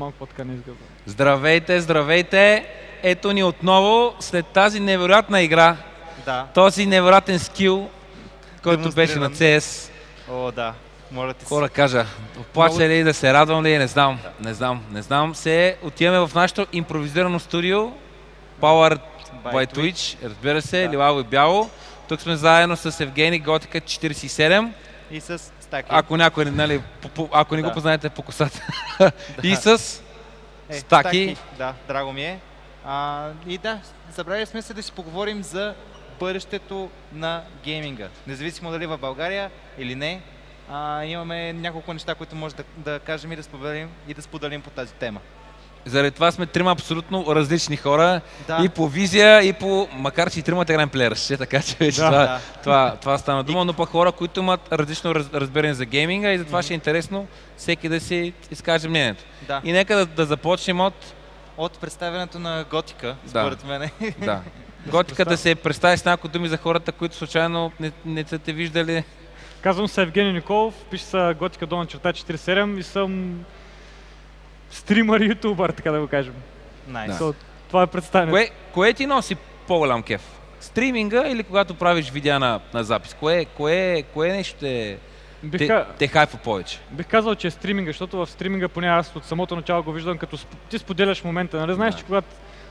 Малко по-така не изгъвам. Здравейте, здравейте! Ето ни отново след тази невероятна игра, Да. този невероятен скил, който беше на. CS. О, да. Моля ти да се. кажа? Плача ли, да се радвам ли, не знам. Не знам, не знам. Се отиваме в нашето импровизирано студио, Powered By by Twitch, разбира се, Лилаво и Бяло. Тук сме заедно с Евгений Готика 47. И с стаки. Ако някой, нали, по- по- ако не го Да. познаете по косата. И с Е, стаки. Да, драго ми е. А, и да, забравили сме се да си поговорим за бъдещето на гейминга. Независимо дали в България или не, а, имаме няколко неща, които може да, да кажем и да споделим, и да споделим по тази тема. Заради това сме трима абсолютно различни хора. Да. И по визия, и по... Макар че и тримата играем плеерс, така че вече Да. това, Да. това, това стана дума, но пък хора, които имат различно раз, разбиране за гейминга и затова ще е интересно всеки да си изкаже мнението. Да. И нека да, да започнем от... От представянето на Готика, Да. според мен. Да. Готика да се представи с няколко думи за хората, които случайно не, не са те виждали. Казвам се Евгений Николов, пиша се Готика Долна черта 47 и съм стримър ютубър, така да го кажем. Найс. So, това е представянето. Кое, кое ти носи по-голям кеф? Стриминга или когато правиш видеа на, на запис? Кое, кое, кое нещо те, Бих, те, те хайфа повече? бих казал, че е стриминга, защото в стриминга поне аз от самото начало го виждам като сп... ти споделяш момента. Нали знаеш, Да. че когато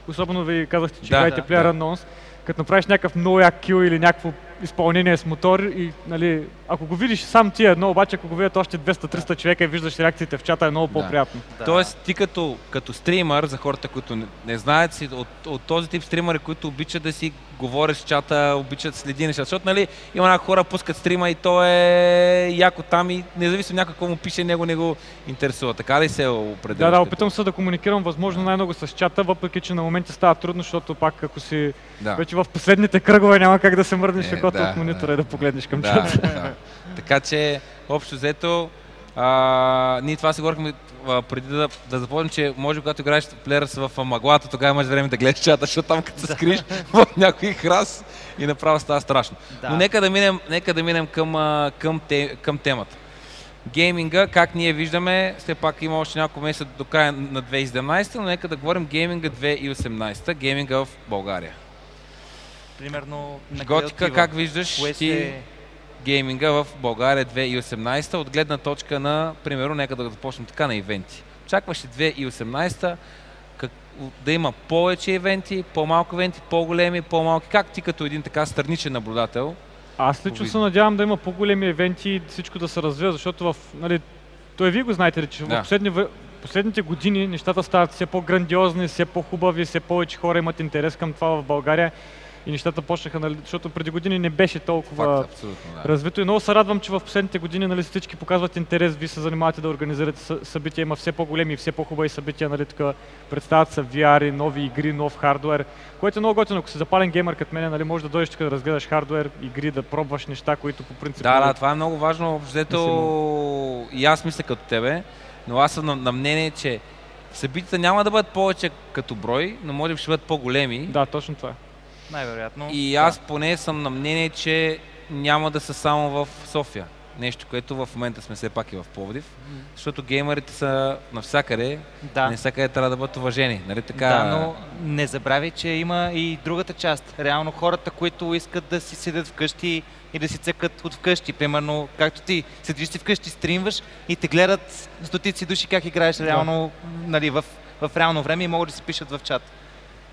особено ви казахте, че Да, играете да, Player да. Unknowns, като направиш някакъв много як кил или някакво изпълнение с мотор и нали, ако го видиш сам ти е едно, обаче ако го видят още 200-300 човека и виждаш реакциите в чата е много Да. по-приятно. Да. Тоест, ти като, като стримър, за хората, които не, не знаят, си от, от този тип стримъри, които обичат да си говорят с чата, обичат да следи неща. Защото, нали, има някои хора пускат стрима и то е яко там и независимо някой какво му пише, него не го интересува. Така ли се определя? Да, да, опитам се да комуникирам възможно най-много с чата, въпреки че на моменти става трудно, защото пак ако си Да. Вече в последните кръгове няма как да се мърднеш Е, да, от монитора да. и да погледнеш към Да, чата. да. Така че, общо взето, а, ние това си говорихме а, преди да, да започнем, че може когато играеш плеерс в а, мъглата, тогава имаш време да гледаш чата, защото там като се скриш в някой храс и направо става страшно. Да. Но нека да минем, нека да минем към, а, към, те, към темата. Гейминга, как ние виждаме, все пак има още няколко месеца до края на 2017, но нека да говорим гейминга 2018, гейминга в България. Примерно, на Готика, отива? как виждаш Кое ти се... гейминга в България 2018 от гледна точка на, примерно, нека да започнем така на ивенти. Очакваш ли 2018 как, да има повече ивенти, по-малко ивенти, по-големи, по-малки? Как ти като един така страничен наблюдател? Аз лично се надявам да има по-големи евенти и всичко да се развива, защото в, нали, той вие го знаете че Да. в последни, в последните години нещата стават все по-грандиозни, все по-хубави, все повече хора имат интерес към това в България и нещата почнаха, нали, защото преди години не беше толкова Факт, да. развито. И много се радвам, че в последните години нали, всички показват интерес, вие се занимавате да организирате съ- събития, има все по-големи и все по-хубави събития, нали, така, представят се VR, нови игри, нов хардвер, което е много готино. Ако си запален геймър като мен, нали, може да дойдеш тук да разгледаш хардвер, игри, да пробваш неща, които по принцип... Да, да, това е много важно. Общо и аз мисля като тебе, но аз съм на, на мнение, че събитията няма да бъдат повече като брой, но може би ще бъдат по-големи. да, точно това. Най-вероятно. И да. аз поне съм на мнение, че няма да са само в София. Нещо, което в момента сме все пак и в Пловдив, защото геймерите са навсякъде, Да. не всякъде трябва да бъдат уважени. Нали така? Да, но не забравяй, че има и другата част. Реално хората, които искат да си седят вкъщи и да си цъкат от вкъщи. Примерно, както ти седиш си вкъщи, стримваш и те гледат стотици души как играеш реално нали, в, в реално време и могат да си пишат в чат.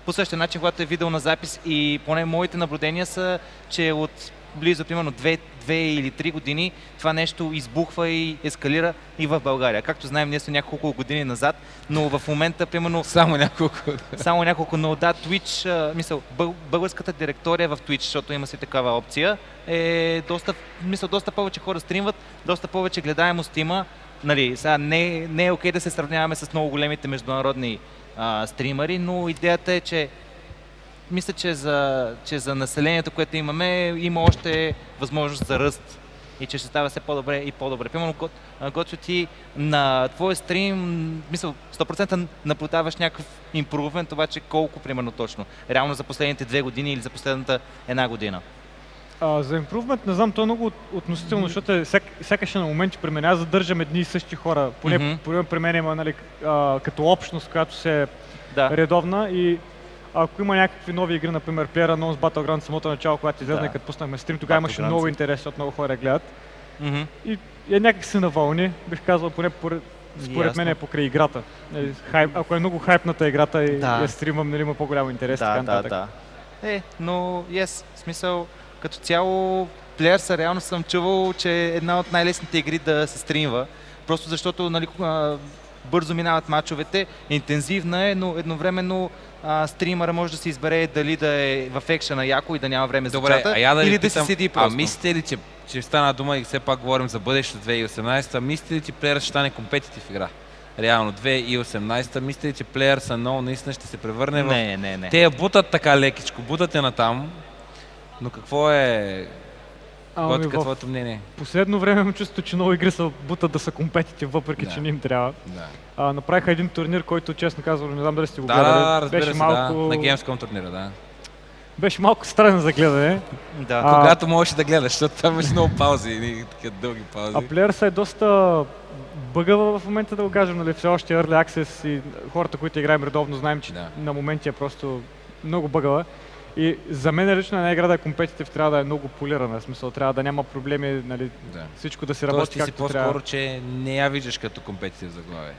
По същия начин, когато е видео на запис и поне моите наблюдения са, че от близо примерно 2, 2 или 3 години това нещо избухва и ескалира и в България. Както знаем, ние сме няколко години назад, но в момента, примерно, Само няколко. само няколко, но да, Twitch, мисъл, бъл, българската директория в Twitch, защото има си такава опция, е доста, мисъл, доста повече хора стримват, доста повече гледаемост има. Нали, сега не, не е окей да се сравняваме с много големите международни а, но идеята е, че мисля, че за, че за населението, което имаме, има още възможност за ръст и че ще става все по-добре и по-добре. Примерно, Готчо, ти на твоя стрим, мисъл, 100% наблюдаваш някакъв импрувмент, обаче колко примерно точно? Реално за последните две години или за последната една година? А, за импрувмент не знам, то е много от- относително, защото е, сяк, сякаш е на моменти при мен. Аз задържам едни и същи хора. Поне, Мгм. поне при мен има нали, а, като общност, която се е Да. редовна и ако има някакви нови игри, например PlayerUnknown's Battleground самото начало, когато излезна и Да. като пуснахме стрим, тогава имаше много интерес, защото много хора гледат. Мгм. И е някак си на вълни, бих казал, поне поред, според мен е покрай играта. Нали, хайп, ако е много хайпната играта и Да. я стримам, нали, има по-голям интерес. така Да, да, да. Е, но, yes, смисъл, като цяло, Players реално съм чувал, че е една от най-лесните игри да се стримва. Просто защото, нали, а, бързо минават мачовете, интензивна е, но едновременно а, стримера може да се избере дали да е в екшена яко и да няма време за Добре, чата, а я да или да си седи А просто. мислите ли, че, че стана дума и все пак говорим за бъдещето 2018, мислите ли, че Players ще стане компетитив игра? Реално, 2018, мислите ли, че Players Unknown наистина ще се превърне в... Не, не, не. Те я бутат така лекичко, бутат я натам, но какво е... Ами, Какво е твоето мнение? последно време имам чувство, че много игри са бутат да са компетитив, въпреки Да. че не им трябва. Да. А, направиха един турнир, който честно казвам, не знам дали сте го Да, гледали. да, разбира беше се, малко, да. На Gamescom турнира, да. беше малко странен за гледане. Да. А, Когато можеш да гледаш, защото там имаш много паузи, и такива дълги паузи. А плеерса е доста бъгава в момента да го кажем, нали, все още Early Access и хората, които играем редовно, знаем, че Да. на моменти е просто много бъгава. И за мен лично една игра да е компетитив трябва да е много полирана, в смисъл трябва да няма проблеми, нали, Да. всичко да си Тоест работи ти си както по-скоро, трябва. че не я виждаш като компетитив заглавие.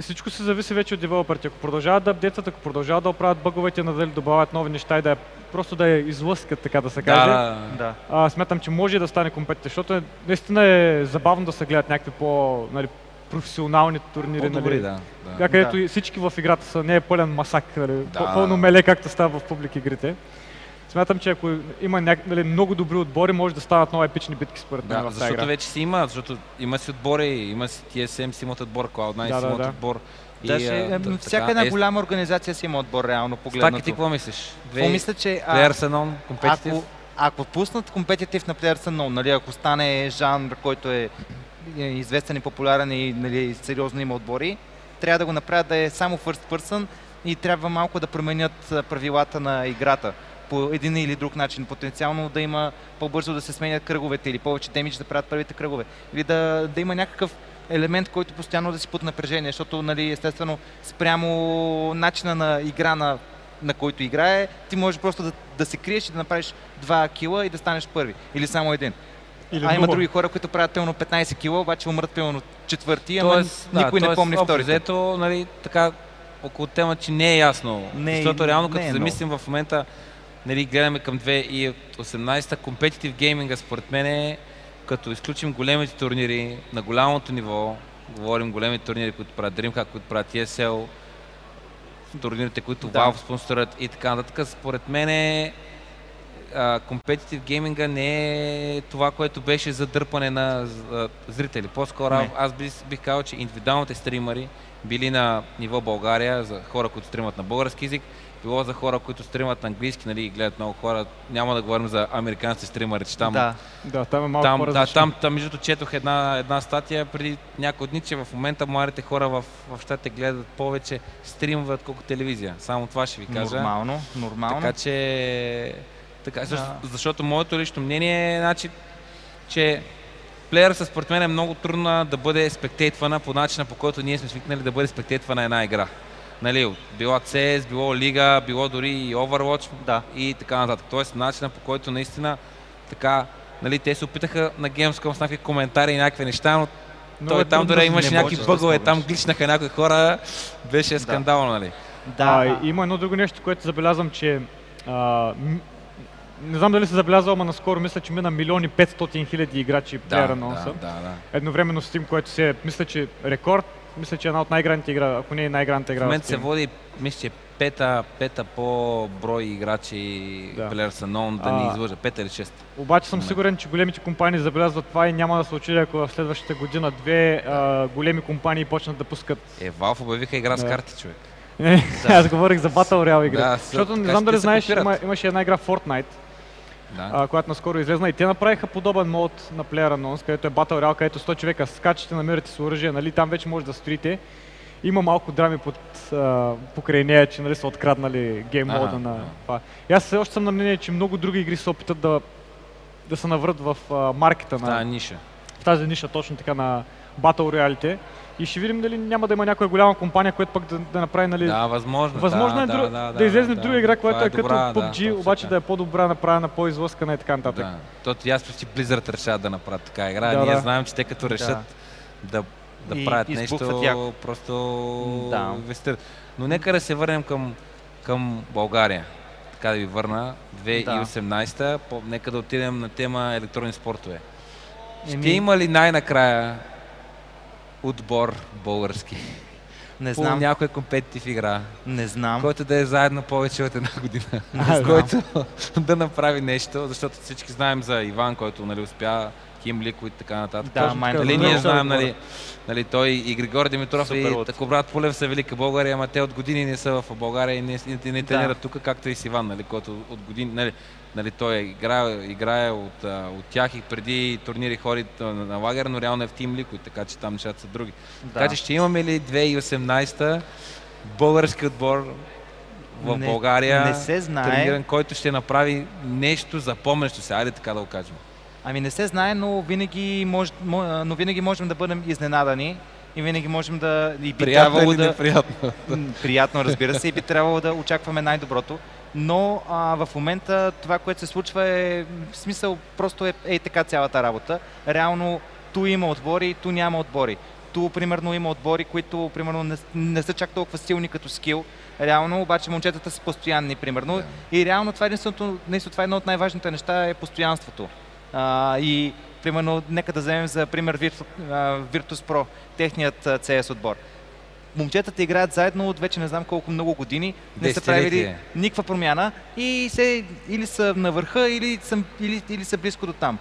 Всичко се зависи вече от девелоперите. Ако продължават да апдейтват, ако продължават да оправят бъговете, надали добавят нови неща и да я, просто да я излъскат, така да се каже. Да, Да. а, смятам, че може да стане компетитив, защото е, наистина е забавно да се гледат някакви по нали, професионални турнири. нали, да. да. Да, където Да. и всички в играта са, не е пълен масак, нали, Да. да. пълно меле, както става в публик игрите. Смятам, че ако има няк... нали, много добри отбори, може да стават много епични битки според мен Да, защото игра. вече си има, защото има си отбори, има си TSM, си имат отбор, Cloud9 Да, си да, имат да. отбор. Даже, а, е, да, всяка така, една е, голяма организация си има отбор, реално Стаки, ти погледнато. какво мислиш? Какво мисля, че а, Competitive? ако, ако пуснат компетитив на Players Unknown, нали, ако стане жанр, който е е известен и популярен и нали, сериозно има отбори, трябва да го направят да е само first person и трябва малко да променят правилата на играта по един или друг начин. Потенциално да има по-бързо да се сменят кръговете или повече демидж да правят първите кръгове. Или да, да има някакъв елемент, който постоянно да си под напрежение, защото нали, естествено спрямо начина на игра на на който играе, ти можеш просто да, да се криеш и да направиш два кила и да станеш първи. Или само един. Или а има други хора, които правят пълно 15 кила, обаче умрат пълно четвърти, ама Тоест, да, никой не тоест, помни вторите. Взето, нали, така, около тема, че не е ясно. Не защото реално, не като е замислим в момента, нали, гледаме към 2018-та, компетитив гейминга според мен е, като изключим големите турнири на голямото ниво, говорим големи турнири, които правят DreamHack, които правят ESL, турнирите, които Да. Valve спонсорят и така нататък, според мен е компетитив гейминга не е това, което беше за дърпане на а, зрители. По-скоро Не. аз бих, бих казал, че индивидуалните стримари били на ниво България, за хора, които стримат на български язик, било за хора, които стримат на английски, нали, гледат много хора. Няма да говорим за американски стримари, че там Да, Да, там е малко там, да, там, там, между другото, четох една, една статия преди няколко дни, че в момента младите хора в, в щатите гледат повече стримват, колко телевизия. Само това ще ви кажа. нормално, нормално. Така че... Така, Да. защо, защото моето лично мнение е, значи, че плеерса според мен е много трудно да бъде спектейтвана по начина, по който ние сме свикнали да бъде спектейтвана една игра. Нали, било CS, било Лига, било дори и Overwatch Да. и така нататък. Тоест начина по който наистина така, нали, те се опитаха на Gamescom с някакви коментари и някакви неща, но Много той е там дори да имаше някакви можеш да бъгове, там гличнаха някои хора, беше скандално, нали? Да, А, има едно друго нещо, което забелязвам, че а, не знам дали се забелязал, ама наскоро мисля, че мина милиони 500 хиляди играчи Да, Player да, Unknown's. да, да. Едновременно с Steam, което се мисля, че рекорд, мисля, че е една от най-граните игра, ако не е най-граната игра В момента се води, мисля, че пета, пета по брой играчи Да. да. Players Unknown, да А. ни излъжа, пета или шест. Обаче съм сигурен, че големите компании забелязват това и няма да се очуди, ако в следващата година две а, големи компании почнат да пускат. Е, Valve обявиха игра с Да. карти, човек. Не, Аз говорих за Battle Royale игри. Да, с- Защото не знам дали знаеш, има, имаше една игра Fortnite, Да. а, която наскоро излезна и те направиха подобен мод на PlayerUnknown's, където е Battle Royale, където 100 човека скачате, намирате с оръжие, нали, там вече може да строите. Има малко драми под, а, покрай нея, че нали, са откраднали гейм Ага, мода на ага. това. И аз все още съм на мнение, че много други игри се опитат да да се наврат в а, маркета на Та ниша. в тази ниша точно така на Battle Royale. И ще видим дали няма да има някоя голяма компания, която пък да, да направи нали, Да, възможно. Възможно да, е да, друг, да, да, излезне да, друга игра, която това е, като добра, PUBG, точно обаче така. да е по-добра, направена, по-излъскана и така нататък. Да. Тото ясно, че Blizzard решават да направят така игра. Да, Ние да. знаем, че те като решат да, да И правят нещо, яко. просто Да. инвестират. Но нека да се върнем към, към България. Така да ви върна. 2018-та, по, нека да отидем на тема електронни спортове. Ще има ли най-накрая отбор български? Не По знам, някоя компетитив игра, не знам. който да е заедно повече от една година. Не знам. който да направи нещо, защото всички знаем за Иван, който нали, успя, Ким Лико и така нататък. Да, Точно май Нали, ние знаем, нали, нали, той и Григор Димитров Супер и лот. тако брат Полев са Велика България, ама те от години не са в България и не, не, не Да. тренират тук, както и с Иван, нали, който от години, нали, нали, той е играе, играе от, от тях и преди турнири ходи на, на лагер, но реално е в Тим Лико, така че там нещата са други. Да. Така че ще имаме ли 2018 български отбор в Не- България, не се знае. трениран, който ще направи нещо запомнящо се, айде така да го кажем. Ами не се знае, но винаги, мож, мо- но винаги можем да бъдем изненадани и винаги можем да... И би Приятно или да... неприятно? Приятно, разбира се, и би трябвало да очакваме най-доброто. Но а, в момента това, което се случва е, в смисъл, просто е, е така цялата работа. Реално, ту има отбори, ту няма отбори. Ту, примерно, има отбори, които, примерно, не, не са чак толкова силни като скил. Реално, обаче, момчетата са постоянни, примерно. Да. И реално това е единственото, това е едно от най-важните неща е постоянството. А, и, примерно, нека да вземем за пример Virtu, а, Virtus Pro, техният CS отбор. Момчетата играят заедно от вече не знам колко много години, не са правили никаква промяна и се или са на върха, или са, или, или са близко до там.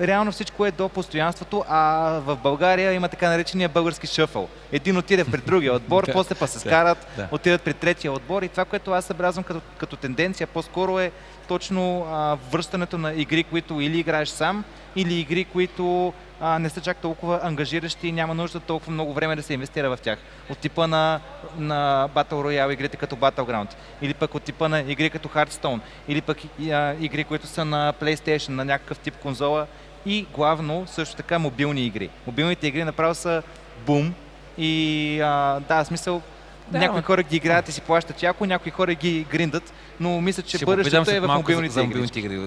Реално всичко е до постоянството, а в България има така наречения български шъфъл. Един отиде пред другия отбор, после па се скарат, да. отидат при третия отбор и това, което аз събразвам като, като тенденция по-скоро е точно а, връщането на игри, които или играеш сам, или игри, които а, не са чак толкова ангажиращи и няма нужда толкова много време да се инвестира в тях. От типа на, на Battle Royale игрите като Battleground, или пък от типа на игри като Hearthstone, или пък а, игри, които са на PlayStation, на някакъв тип конзола и главно също така мобилни игри. Мобилните игри направо са бум и а, да, смисъл Да, някои ама- хора ги играят и си плащат яко, някои хора ги гриндат, но мисля, че Ще бъдещето е в малко за- мобилните за игри. мобилните игри.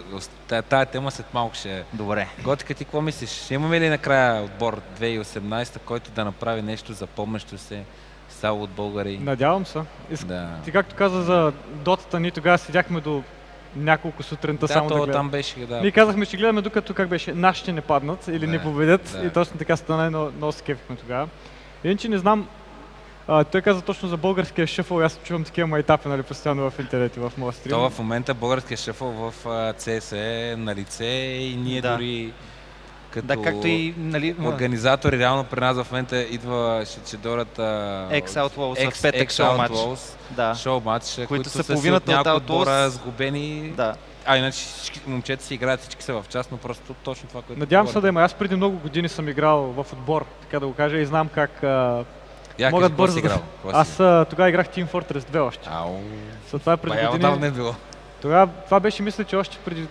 Тая, тая тема след малко ще е. Добре. Готика, ти какво мислиш? Ще имаме ли накрая отбор 2018, който да направи нещо запомнящо се само от българи? Надявам се. Иск... Да. Ти както каза за дотата, ние тогава седяхме до няколко сутринта Да, само да то, гледаме. там беше, да. Ние казахме, че гледаме докато как беше, нашите не паднат или Да, не победят да. и точно така стана, но много се кефихме тогава. Иначе не знам, а, той каза точно за българския шъфъл, аз чувам такива майтапи, нали, постоянно в интернет и в моя стрим. То в момента българския шефъл в CS е на лице и ние Да. дори като Да, както и, нали, организатори, реално при нас в момента идва, ще, ще дойдат а, Ex-Outlaws в Ex- петък шоу матч. Ex-Outlaws да, шоу матч, които, са са половината от няколко отбора сгубени. да. А иначе всички момчета си играят, всички са в част, но просто точно това, което Надявам се да има. Аз преди много години съм играл в отбор, така да го кажа, и знам как а, Я, могат кажи, бързо да... играл? Си? Аз тогава играх Team Fortress 2 още. Ау, За това е преди бая години. отдавна е било. Тогава това беше, мисля, че още преди,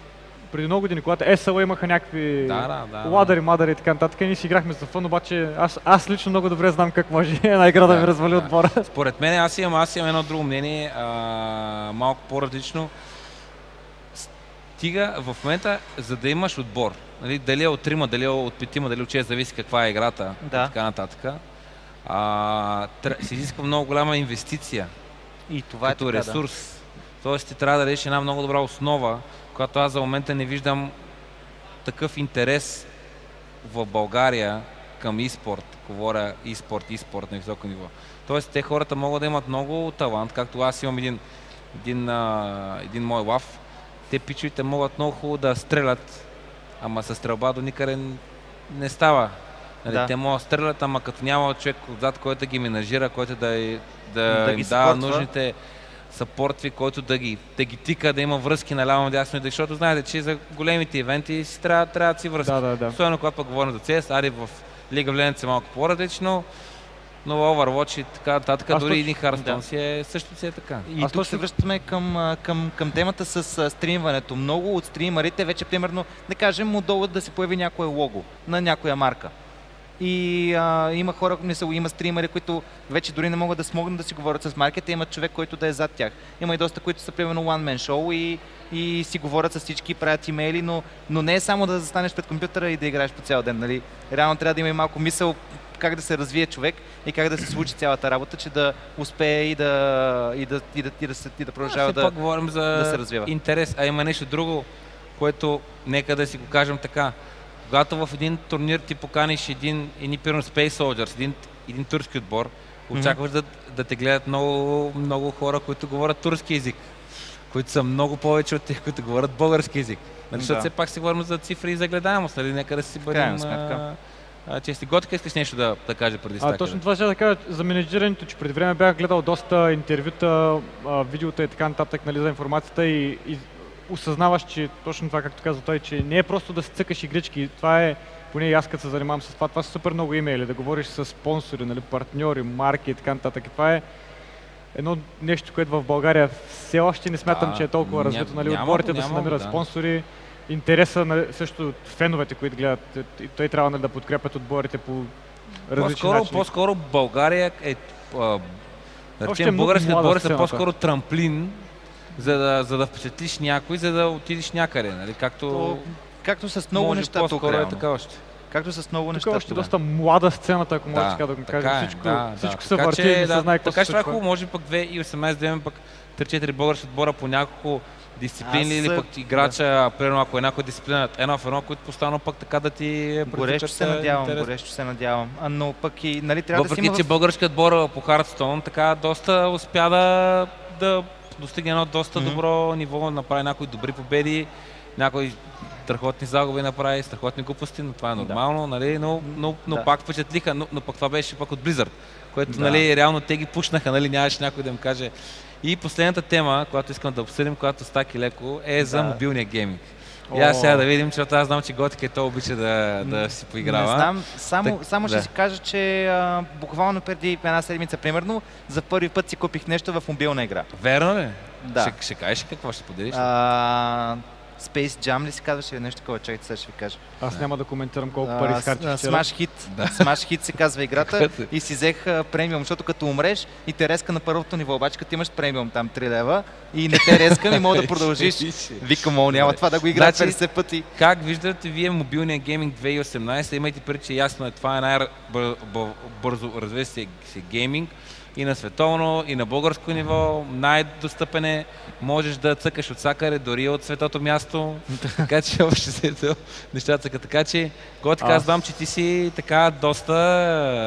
преди много години, когато SL имаха някакви Да, да, да. ладари, мадари и така нататък. Ние си играхме за фън, обаче аз, аз лично много добре знам как може една игра да, Да, ми развали да. отбора. Според мен аз имам, аз имам едно друго мнение, а, малко по-различно. Стига в момента, за да имаш отбор, нали, дали е от трима, дали е от петима, дали от 6, зависи каква е играта Да. и така нататък. А, се изисква много голяма инвестиция И това като е така, ресурс. Тоест ти трябва да дадеш една много добра основа, която аз за момента не виждам такъв интерес в България към e-спорт. Говоря e-спорт, e-спорт на високо ниво. Тоест те хората могат да имат много талант, както аз имам един, един, а, един мой лав. Те пичовите могат много хубаво да стрелят, ама с стрелба до никъде не става. Нали, Да. Те могат да стрелят, ама като няма човек отзад, който да ги менажира, който да, да, Да им ги дава нужните съпортви, който да ги, да ги тика, да има връзки наляво надясно, защото знаете, че за големите ивенти си трябва, трябва да си връзки. Да, да, да. Особено когато пък говорим за CS, ари в Лига Legends е малко по-различно. но Overwatch и така нататък, Аз дори точно- един Hearthstone да. си е, също си е така. И Аз тук точно- се връщаме към, към, към темата с стримването. Много от стримерите вече, примерно, да кажем, отдолу да се появи някое лого на някоя марка. И а, има хора, мисъл, има стримери, които вече дори не могат да смогнат да си говорят с маркета, има човек, който да е зад тях. Има и доста, които са примерно one man show и, и си говорят с всички, правят имейли, но, но не е само да застанеш пред компютъра и да играеш по цял ден. Нали? Реално трябва да има и малко мисъл как да се развие човек и как да се случи цялата работа, че да успее и да, и да, и да, и да, се- и да продължава да... пак говорим за да се развива. интерес, а има нещо друго, което нека да си го кажем така. Когато в един турнир ти поканиш един, едни примерно Space Soldiers, един, един турски отбор, очакваш да, да те гледат много, много хора, които говорят турски язик, които са много повече от тези, които говорят български язик. Нали, защото Да. все пак си говорим за цифри и за гледаемост, нали? нека да си бъдем а, а, чести. Готика, искаш нещо да, да кажа преди А, стака? точно това ще да кажа за менеджирането, че преди време бях гледал доста интервюта, а, видеота и така нататък нали, за информацията и, и осъзнаваш, че точно това, както каза той, че не е просто да си цъкаш игрички, това е, поне аз като се занимавам с това, това са супер много имейли, да говориш с спонсори, нали, партньори, марки и така нататък. И това е едно нещо, което в България все още не смятам, Да, че е толкова развито. Нали, отборите да се намират да. спонсори, интереса на също феновете, които гледат. И той трябва нали, да подкрепят отборите по различни По-скоро, начини. по-скоро България е... А, да речем, е българските отбори са сцената. по-скоро трамплин, за да, за да впечатлиш някой, за да отидеш някъде, нали? Както То, както с много може неща тук, е така още. Както с много Тук неща. е още тук. доста млада сцената, ако може Да, така да го така кажа. е, Всичко, да, всичко да. се върти и не да, се знае какво Така че това е хубаво, може пък 2018 да имаме пък 3-4 български отбора по няколко дисциплини Аз, или пък играча, примерно ако е някоя дисциплина едно в едно, които постоянно пък така да ти Горещо се а, надявам, интерес. горещо се надявам. А, но пък и, нали, трябва да Въпреки, си има че българският отбор по Хардстоун така доста успя да, да достигне едно доста Мгм. добро ниво, направи някои добри победи, някои страхотни загуби направи, страхотни глупости, но това е Да. нормално, нали? но, но, но Да. пак впечатлиха, но, но пък това беше пък от Blizzard, което Да. нали, реално те ги пушнаха, нали? нямаше някой да им каже. И последната тема, която искам да обсъдим, която стаки леко, е за Да. мобилния гейминг. И аз О. сега да видим, защото аз знам, че Готика и то обича да, да си поиграва. Не знам, само, Так, само ще да. си кажа, че а, буквално преди една седмица, примерно, за първи път си купих нещо в мобилна игра. Верно ли? Да. Ще, ще кажеш какво ще споделиш? А, Space Jam ли се казваше или нещо такова? Чакайте, сега ще ви кажа. Аз няма да коментирам колко А, пари изхарчих вчера. Smash Hit. Smash Hit се казва играта е. и си взех премиум, защото като умреш и те реска на първото ниво, обаче като имаш премиум там 3 лева и не те реска, и мога да продължиш. Викам, о, няма това да го играя Значи- 50 пъти. Как виждате вие мобилния гейминг 2018? Имайте преди, че ясно е, това е най-бързо развива се, се гейминг и на световно, и на българско ниво. Най-достъпен е, можеш да цъкаш от всякъде, дори от светото място. така че общо взето нещата са така, че Готика, аз Аз- знам, че ти си така доста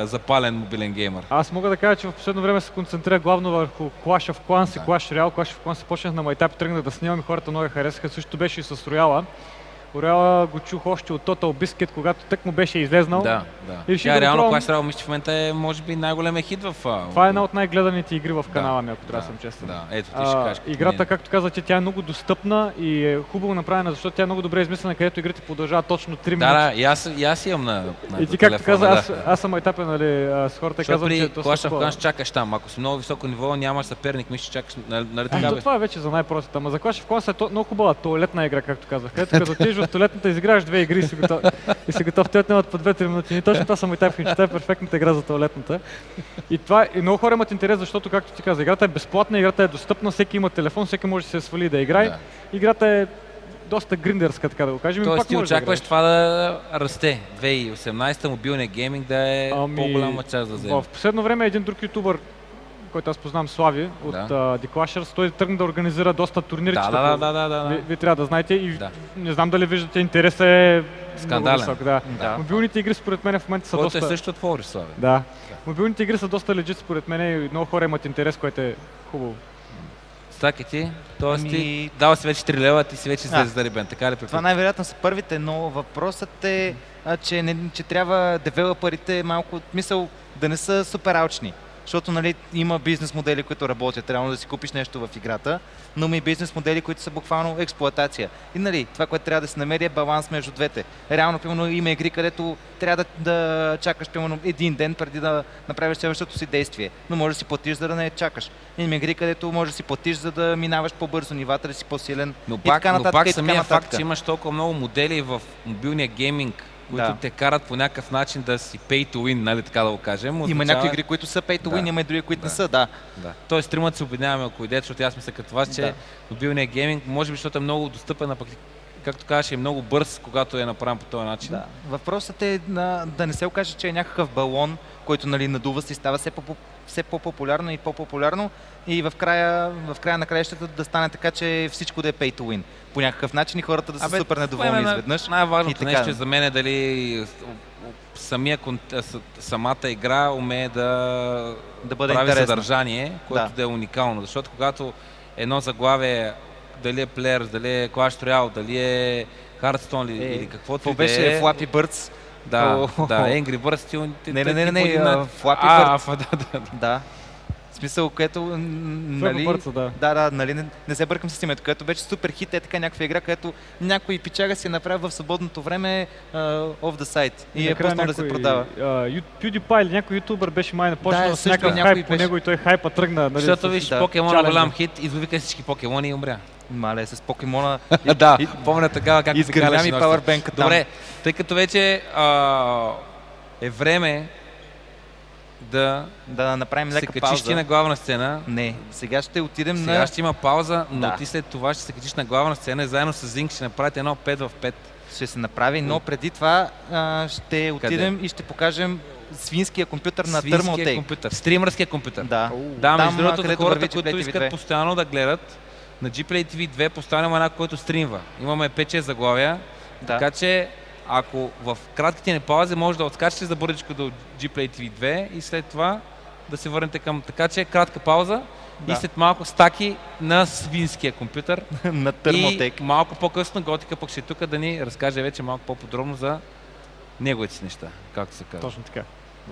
запален мобилен геймър. Аз мога да кажа, че в последно време се концентрира главно върху Clash of Clans и Да. Clash Royale. Clash of Clans почнах на майтап, тръгнах да снимам и хората много я харесаха. Също беше и с Рояла. Рояла го чух още от Total Biscuit, когато тък му беше излезнал. Да, да. И Тя да реално. Clash Royale мисля, в момента е, може би, най-големия хит в... Това е една от най-гледаните игри в Да, канала ми, ако трябва да да, съм честен. Да, ето ти ще А, кажеш. играта, както каза, че тя е много достъпна и е хубаво направена, защото тя е много добре измислена, където игрите продължават точно 3 минути. Да, да, и аз, и аз имам на, на и ти както каза, да. аз, аз съм етапен нали, а, с хората Защото казвам, че при е Clash of. Clans чакаш там. Ако си много високо ниво, нямаш съперник, мисля, чакаш, нали, нали Ами, така това е вече за най-простата. Ама за Clash of Clans е много хубава туалетна игра, както казах. Където като отидеш в туалетната, изиграеш две игри и си готов. и си готов. Те отнемат по 2-3 минути. И точно това съм и тайпхин, че това е перфектната игра за туалетната. И това и много хора имат интерес, защото, както ти каза, играта е безплатна, играта е достъпна, всеки има телефон, всеки може да се свали да играе. Да. Играта е доста гриндерска, така да го кажем. Тоест ти да очакваш играеш. това да расте. 2018 мобилния гейминг да е Ами, по-голяма част да вземе. В последно време един друг ютубър, който аз познавам Слави от Да. да. The Clashers, той тръгна да организира доста турнири. Да, да, да, да, да, Вие, да. вие трябва да знаете и Да. не знам дали виждате, интересът е Скандален. висок. Да. Да. Мобилните игри според мен в момента са Който доста... е също отвориш, Славе. Да. Мобилните игри са доста легит според мен и много хора имат интерес, което е хубаво. Стаки ти, тоест ти Ами- дава си вече 3 лева, ти си вече Да. за зарибен, така ли? Това най-вероятно са първите, но въпросът е, че, не, че трябва девелоперите малко, мисъл, да не са супер алчни. Защото нали, има бизнес модели, които работят, реално да си купиш нещо в играта, но има и бизнес модели, които са буквално експлоатация. И нали, това, което трябва да се намери е баланс между двете. Реално, примерно, има игри, където трябва да, да чакаш примерно един ден преди да направиш следващото си действие. Но може да си платиш, за да не чакаш. Има игри, където може да си платиш, за да минаваш по-бързо нивата, да си по-силен. Но и пак, така но нататък, пак и така самия нататък. факт, че имаш толкова много модели в мобилния гейминг, които Да. те карат по някакъв начин да си pay to win, нали така да го кажем. Има означава- някои игри, които са pay to win, Да. има и други, които Да. не са, да. Да. Тоест, тримът се обединяваме около идеята, защото аз мисля като вас, че Да. мобилният гейминг, може би, защото е много достъпен, а пък, както казваш, е много бърз, когато е направен по този начин. Да. Въпросът е на, да не се окаже, че е някакъв балон, който нали, надува се и става все, по, все по-популярно и по-популярно и в края, в края на краищата да стане така, че всичко да е pay to win. По някакъв начин и хората да са Абе, супер това е недоволни на- изведнъж. Най-важното така. нещо за мен е дали самия, самата игра умее да, Да бъде прави интересна. съдържание, което Да. да. е уникално. Защото когато едно заглавие, дали е Players, дали е Clash Royale, дали е Hearthstone или, Е, или каквото да беше е, Flappy Birds. Да, да, Angry Birds. Не, не, не, не, Flappy а, Bird. а, да, да, да. В смисъл, което, нали, бърца, да. да, да, нали, не, не се бъркам с името, което беше супер хит, е така някаква игра, където някой пичага си е направил в свободното време uh, off the site и, е накрая пуснал да се продава. Ю- PewDiePie или някой ютубър беше май напочнал Да, с някакъв някой хайп по беше. него и той хайпа тръгна. Нали, Защото виж, да, Покемон е голям хит, извика всички покемони и умря. Мале, с покемона да, и- помня така как изгърля ми там. Добре, тъй като вече а, е време да да направим се лека качиш ти пауза. на главна сцена. Не, сега ще отидем Сега на... ще има пауза, но Да. ти след това ще се качиш на главна сцена и заедно с Зинк ще направите едно 5 в 5. Ще се направи, но преди това а, ще отидем и ще покажем свинския компютър на Свинския Thermaltake. компютър, стримърския компютър. Да. Да, между другото, за хората, които искат 2. постоянно да гледат, на GPLay TV 2 постоянно има една, който стримва. Имаме 5-6 заглавия, Да. така че ако в кратките ни паузи може да отскачате за бързичко до GPLay TV 2 и след това да се върнете към... Така че кратка пауза Да. и след малко стаки на свинския компютър. на И Thermaltake. малко по-късно Готика пък ще е тук да ни разкаже вече малко по-подробно за неговите си неща, както се казва. Точно така.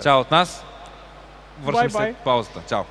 Чао от нас. Вършим Бай-бай. след паузата. Чао.